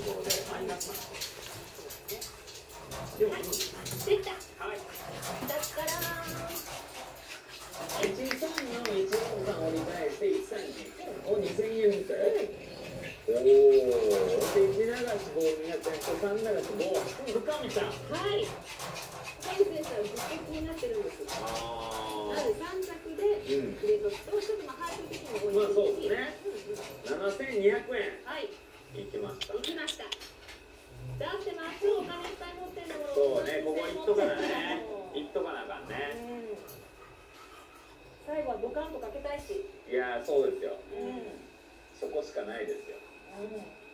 でもでマイナスなんですよ。でもいいんですできたはい。132を2000円みたい。おお。で、1流し5200円と3流し5。深見さん。はい深見選手はずっと気になってるんですあまず3着でうん入れとくとちょっとまあハード的にもまあそうですね。7200円。はいいきました行。きましただってまっすぐお金いっぱい持ってんだものそうね、ここ行っとかなね。行っとかなあかんね。うん最後はドカンとかけたいしいやー、そうですよ。うんそこしかないですよ。うん